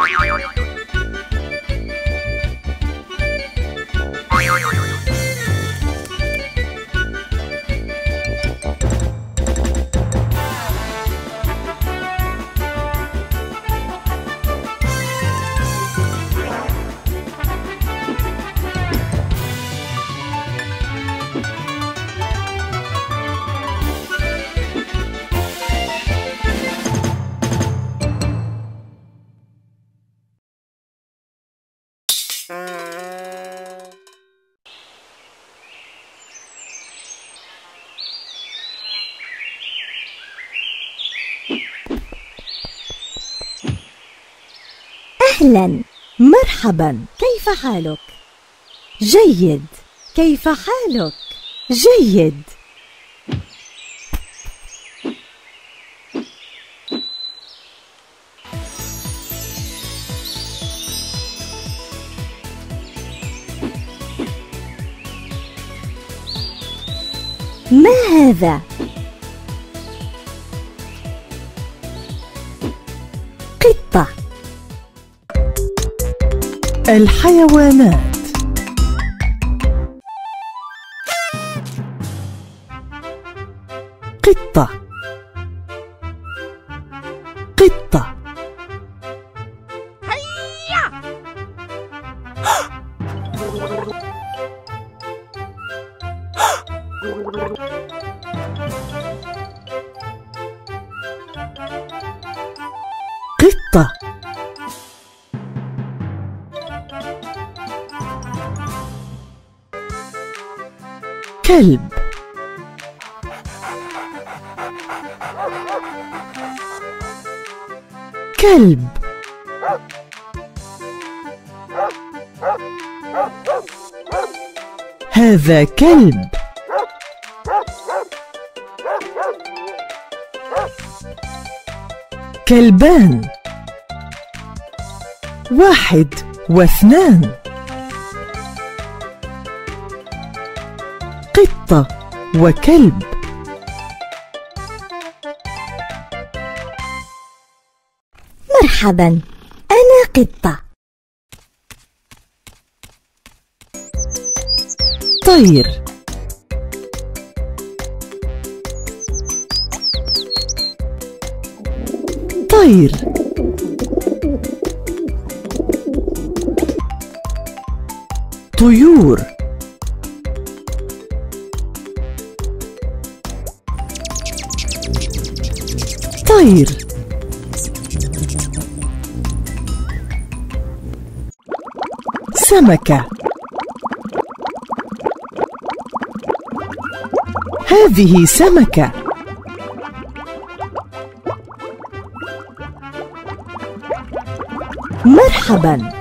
おいおい。أهلا مرحبا كيف حالك؟ جيد كيف حالك؟ جيد ما هذا؟ قطة. الحيوانات. قطة. قطة كلب كلب هذا كلب كلبان. واحد واثنان. قطة وكلب. مرحبا أنا قطة. طير. طير طيور. طير. سمكة. هذه سمكة. مرحبا.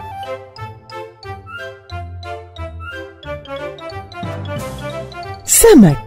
سمك.